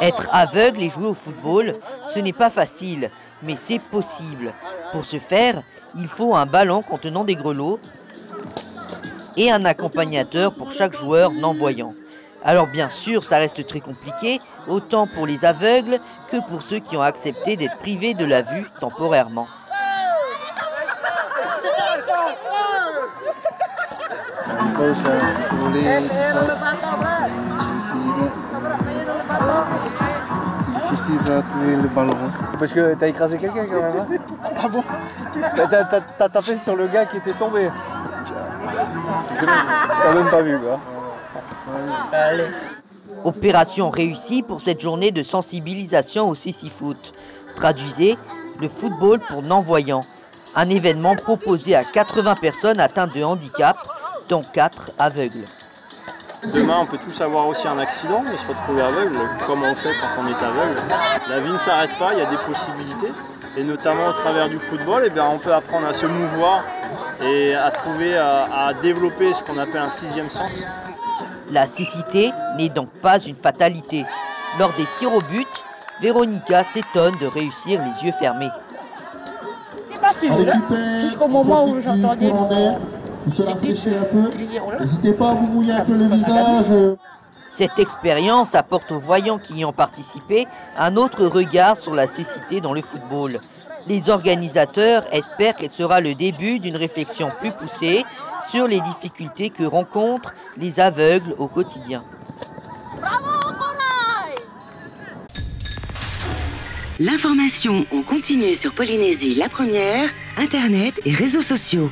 Être aveugle et jouer au football, ce n'est pas facile, mais c'est possible. Pour ce faire, il faut un ballon contenant des grelots et un accompagnateur pour chaque joueur non-voyant. Alors bien sûr, ça reste très compliqué, autant pour les aveugles que pour ceux qui ont accepté d'être privés de la vue temporairement. Difficile à trouver le ballon. Parce que t'as écrasé quelqu'un quand même. Hein ah bon? T'as tapé sur le gars qui était tombé. C'est grave. T'as même pas vu quoi. Allez. Opération réussie pour cette journée de sensibilisation au Foot. Traduisez le football pour non-voyants. Un événement proposé à 80 personnes atteintes de handicap, dont 4 aveugles. Demain, on peut tous avoir aussi un accident et se retrouver aveugle. Comment on fait quand on est aveugle La vie ne s'arrête pas, il y a des possibilités. Et notamment au travers du football, eh bien, on peut apprendre à se mouvoir et à trouver, à, à développer ce qu'on appelle un sixième sens. La cécité n'est donc pas une fatalité. Lors des tirs au but, Véronica s'étonne de réussir les yeux fermés. C'est hein. jusqu'au moment où j'entendais mon... un peu. N'hésitez pas à vous mouiller un peu le visage. Cette expérience apporte aux voyants qui y ont participé un autre regard sur la cécité dans le football. Les organisateurs espèrent qu'elle sera le début d'une réflexion plus poussée sur les difficultés que rencontrent les aveugles au quotidien. L'information en continue sur Polynésie la première, Internet et réseaux sociaux.